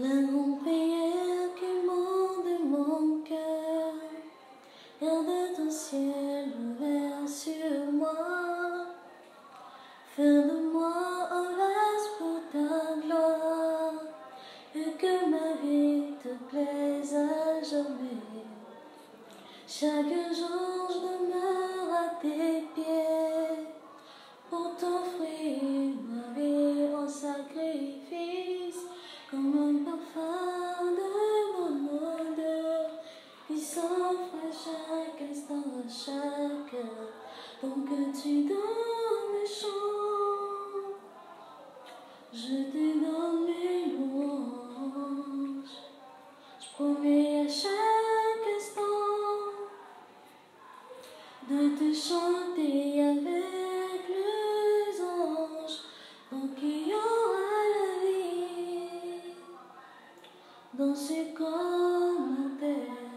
La longue prière qui de mon cœur, garde ton ciel ouvert sur moi. Fais de moi un vase pour ta gloire, et que ma vie te plaise à jamais. Chaque jour à chaque instant, à chaque heure. Donc que tu donnes les chants, je te donne mes louanges. Je promets à chaque instant de te chanter avec les anges, il y aura la vie dans ce commentaire.